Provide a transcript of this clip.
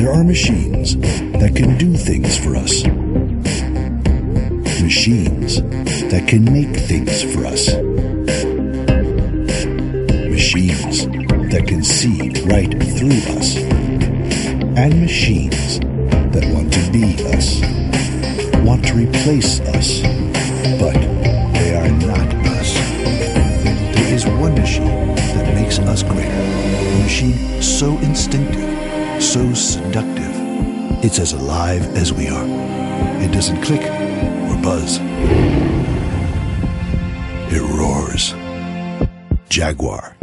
There are machines that can do things for us. Machines that can make things for us. Machines that can see right through us. And machines that want to be us. Want to replace us. But they are not us. There is one machine that makes us greater. A machine so instinctive, so seductive. It's as alive as we are. It doesn't click or buzz. It roars. Jaguar.